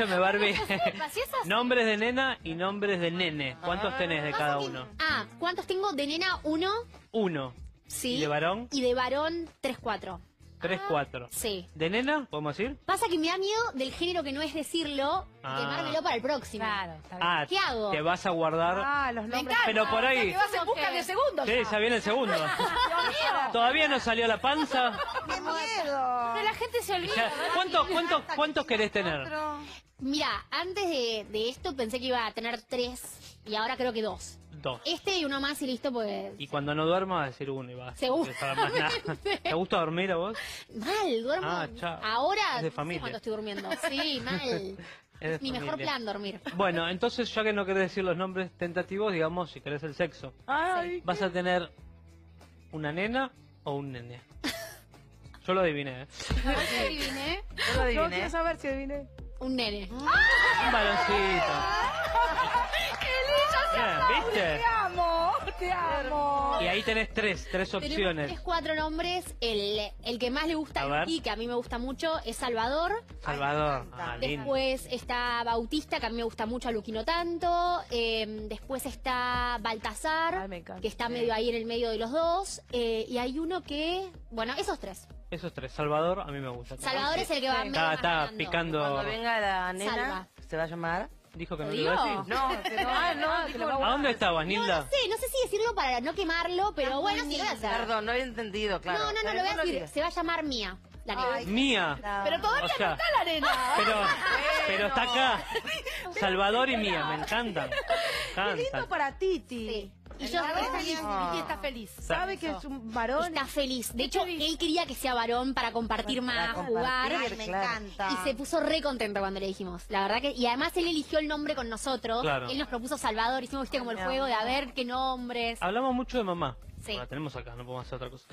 Escúchame, Barbie. ¿Gaseosas? nombres de nena y nombres de nene. ¿Cuántos tenés de cada uno? Ah, ¿cuántos tengo? De nena, uno. Uno. Sí. ¿Y de varón? Y de varón, tres, cuatro. Tres, cuatro. Sí. ¿De nena? ¿Podemos decir? Pasa que me da miedo del género que no es decirlo, Ah. quemármelo para el próximo. Claro, está bien. Ah, ¿Qué hago? te vas a guardar. Ah, los nombres. encanta. Pero por ahí- Que vas en busca de segundos. Sí, ya viene el segundo. Todavía no salió la panza. ¡Qué miedo! Pero la gente se olvida. ¿Cuántos, cuántos, cuántos querés tener? Mira, antes de, de esto pensé que iba a tener tres y ahora creo que dos. Dos. Este y uno más y listo, pues. Y cuando no duermas, vas a decir uno y vas. Seguramente. ¿Te gusta dormir a vos? Mal, duermo. Ah, chao. Ahora. Es de no sé familia. cuánto estoy durmiendo. Sí, mal. Es Mi mejor plan, dormir. Bueno, entonces ya que no querés decir los nombres tentativos, digamos, si querés el sexo. Ay, ¿Vas a tener una nena o un nene? Yo lo adiviné, ¿eh? adiviné? yo lo adiviné. quiero saber si adiviné. Un nene. Un baloncito. Bien, ¿viste? Te amo, te amo. Y ahí tenés tres, tres Tenemos opciones. tres, cuatro nombres. El, el que más le gusta A a que a mí me gusta mucho, es Salvador. Salvador. Ah. Después está Bautista, que a mí me gusta mucho, a Luqui no tanto. Eh, después está Baltasar, Ay, que está medio ahí en el medio de los dos. Eh, y hay uno que... Bueno, esos tres. Esos tres. Salvador, a mí me gusta. Salvador es el que va Sí. medio Está, está marcando. picando. Cuando venga la nena, Salva. se va a llamar. Dijo que no ¿Lo iba a digo? decir. No, que no, Ah, no, lo va a ¿A dónde estabas, No, Nilda? no sé, no sé si decirlo para no quemarlo, pero bueno, sí lo voy a hacer. Perdón, no había entendido, claro. no, no, no, lo voy a decir. Se va a llamar Mía, la nena. Ay, Mía. Pero todavía O sea, no está la arena. Pero, pero está acá. Salvador y Mía, me encantan. Qué lindo para Titi. Sí. Y yo Está estoy feliz. Ah. Vicky está feliz. Sabe que es un varón. Está feliz. De hecho, él quería que sea varón para compartir más, Para jugar. compartir, me claro. encanta. Y se puso re contento cuando le dijimos. La verdad que. Y además él eligió el nombre con nosotros. Claro. Él nos propuso Salvador. Hicimos, viste, como el juego de a ver qué nombres. Hablamos mucho de mamá. Sí. La tenemos acá, no podemos hacer otra cosa.